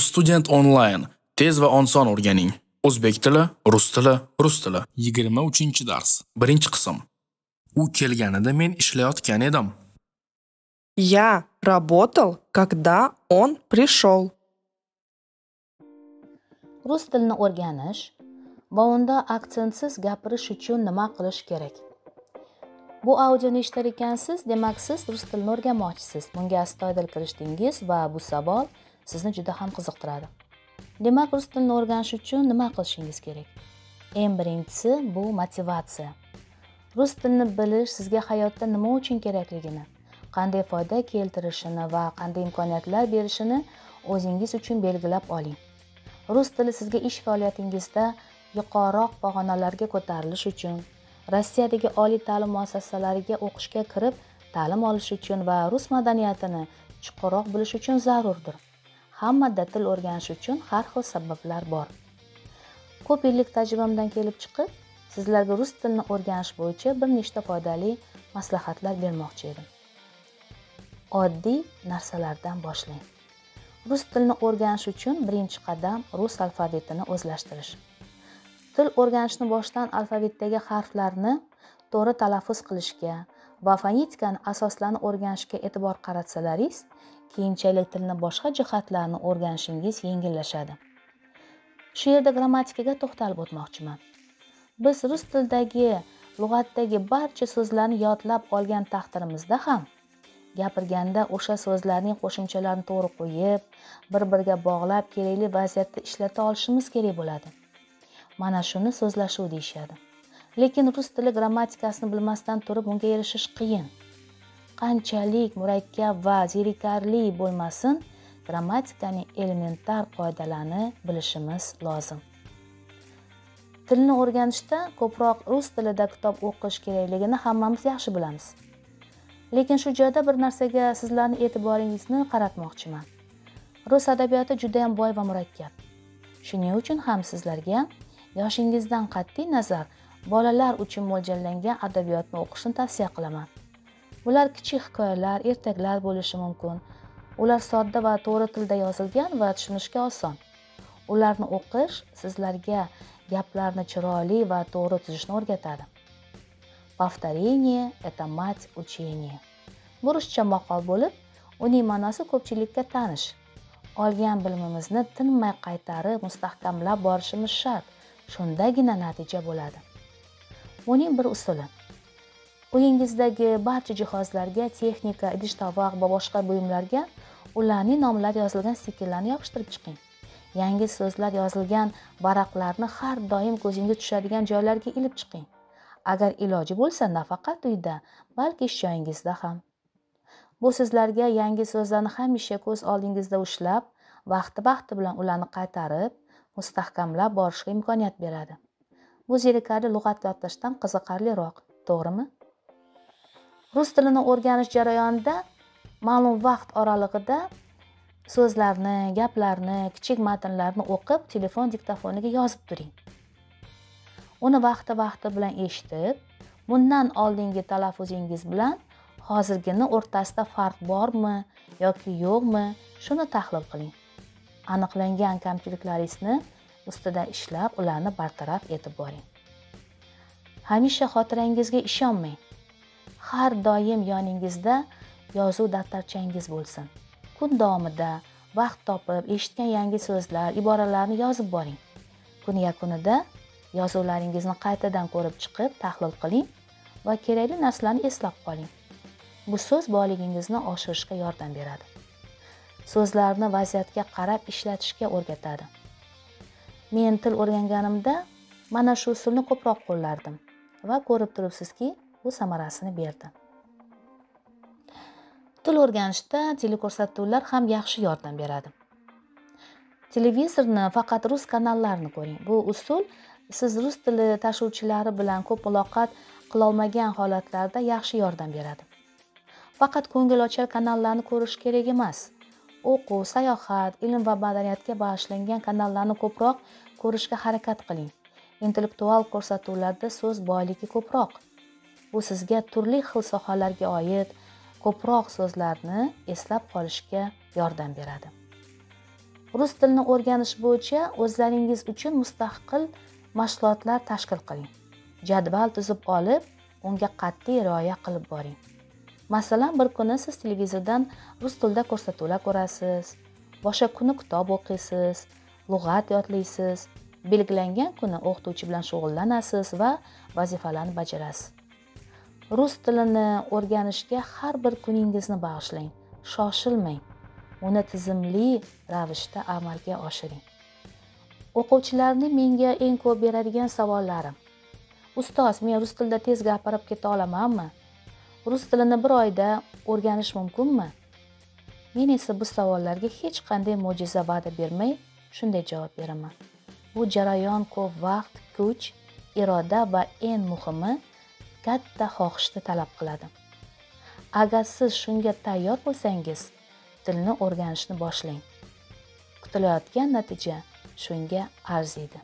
Student onlayn tez va oson o'rganing. O'zbek tili, rus tili, rus tili. 23-dars. Birinchi qism. U kelganida men ishlayotgan edim. Я работал, когда он пришел. Rus tilini o'rganish va unda aktsentsiz gapirish uchun nima qilish kerak? Bu audioni eshitar ekansiz, demak siz rus tilini o'rganmoqchisiz. Bunga astoydil kirishdingiz va bu savol sizni juda ham qiziqtiradi. Demak, rus tilini o'rganish uchun nima qilishingiz kerak? Eng birinchisi bu motivatsiya. Rus tilini bilish sizga hayotda nima uchun kerakligini, qanday foyda keltirishini va qanday imkoniyatlar berishini o'zingiz uchun belgilab oling. Rus tili sizga ish faoliyatingizda yuqoriroq pog'onalarga ko'tarilish uchun, Rossiyadagi oliy ta'lim muassasalariga o'qishga kirib, ta'lim olish uchun va rus madaniyatini chuqurroq bilish uchun zarurdir. Hammada til o'rganish uchun har xil sabablar bor. Ko'p yillik tajribamdan kelib chiqib sizlarga rus tilini o'rganish bo'yicha bir nechta foydali maslahatlar bermoqchi edim. Oddiy narsalardan boshlang. Rus tilini o'rganish uchun birinchi qadam rus alfavitini o'zlashtirish. Til o'rganishni boshdan alfavitdagi harflarni to'g'ri talaffuz qilishga va fonetikani asoslarni o'rganishga e'tibor qaratsalaringiz keyinchalik tilni boshqa jihatlarini o'rganishingiz yengillashadi. Shu yerda grammatikaga to'xtalib o'tmoqchiman. Biz rus tilidagi lug'atdagi barcha so'zlarni yodlab olgan taqdirimizda ham gapirganda o'sha so'zlarning qo'shimchalarini to'g'ri qo'yib bir biriga bog'lab kerakli vaziyatda ishlata olishimiz kerak bo'ladi. Mana shuni so'zlashuv deyishadi. Lekin rus tili grammatikasini bilmasdan turib bunga erishish qiyin. Qanchalik murakkab va zerikarli bo'lmasin grammatikaning elementar qoidalarini bilishimiz lozim. Tilni o'rganishda ko'proq rus tilida kitob o'qish kerakligini hammamiz yaxshi bilamiz. Lekin shu joyda bir narsaga sizlarni e'tiboringizni qaratmoqchiman. Rus adabiyoti judayam boy va murakkab. Shuning uchun ham sizlarga yoshingizdan qat'iy nazar bolalar uchun mo'ljallangan adabiyotni o'qishni tavsiya qilaman. Bular kichik hikoyalar ertaklar bo'lishi mumkin. Ular sodda va to'g'ri tilda yozilgan va tushunishga oson. Ularni o'qish sizlarga gaplarni chiroyli va to'g'ri tuzishni o'rgatadi. Повторение это мать учения bu ruscha maqol bo'lib uning ma'nosi ko'pchilikka tanish. Olgan bilimimizni tinmay qaytarib mustahkamlab borishimiz shart. Shundagina natija bo'ladi. Buning bir usuli. Uyingizdagi barcha jihozlarga texnika idish tovoq va boshqa buyumlarga ularning nomlari yozilgan stikerlarni yopishtirib chiqing. Yangi so'zlar yozilgan varaqlarni har doim ko'zingga tushadigan joylarga ilib chiqing. Agar iloji bo'lsa nafaqat uyda balki ish joyingizda ham. Bu sizlarga yangi so'zlarni hamisha ko'z oldingizda ushlab vaqti vaqti bilan ularni qaytarib mustahkamlab borishga imkoniyat beradi. Bu zerikarli lug'at yodlashdan qiziqarliroq to'g'rimi? Rus tilini o'rganish jarayonida ma'lum vaqt oralig'ida so'zlarni gaplarni kichik matnlarni o'qib telefon diktofoniga yozib turing. Uni vaqti vaqti bilan eshitib bundan oldingi talaffuzingiz bilan hozirgini o'rtasida farq bormi yoki yo'qmi shuni tahlil qiling. Aniqlangan kamchiliklaringizni ustida ishlab ularni bartaraf etib boring. Hamisha xotirangizga ishonmang. Har doim yoningizda yozuv daftarchangiz bo'lsin. Kun davomida vaqt topib eshitgan yangi so'zlar iboralarni yozib boring. Kun yakunida yozuvlaringizni qaytadan ko'rib chiqib tahlil qiling va kerakli narsalarni eslab qoling. Bu so'z boyligingizni oshirishga yordam beradi. So'zlarni vaziyatga qarab ishlatishga o'rgatadi. Men til o'rganganimda mana shu usulni ko'proq qo'llardim va ko'rib turibsizki bu samarasini berdi. Til o'rganishda teleko'rsatuvlar ham yaxshi yordam beradi. Televizorni faqat rus kanallarini ko'ring. Bu usul siz rus tili tashuvchilari bilan ko'p muloqot qilolmagan holatlarda yaxshi yordam beradi. Faqat ko'ngilochar kanallarni ko'rish kerak emas. O'quv sayohat ilm va madaniyatga bag'ishlangan kanallarni ko'proq ko'rishga harakat qiling. Intellektual ko'rsatuvlarda so'z boyligi ko'proq. Bu sizga turli xil sohalarga oid ko'proq so'zlarni eslab qolishga yordam beradi. Rus tilini o'rganish bo'yicha o'zlaringiz uchun mustaqil mashg'ulotlar tashkil qiling. Jadval tuzib olib unga qat'iy rioya qilib boring. Masalan bir kuni siz televizordan rus tilida ko'rsatuvlar ko'rasiz boshqa kuni kitob o'qiysiz lug'at yodlaysiz belgilangan kuni o'qituvchi bilan shug'ullanasiz va vazifalarni bajarasiz. Rus tilini o'rganishga har bir kuningizni bag'ishlang shoshilmang uni tizimli ravishda amalga oshiring. O'quvchilarni menga eng ko'p beradigan savollarim. Ustoz men rus tilida tez gapirib keta olamanmi? Rus tilini bir oyda o'rganish mumkinmi? Men esa bu savollarga hech qanday mo'jiza va'da bermay shunday javob beraman. Bu jarayon ko'p vaqt kuch iroda va eng muhimi katta xohishni talab qiladi. Agar siz shunga tayyor bo'lsangiz tilni o'rganishni boshlang. Kutilayotgan natija shunga arziydi.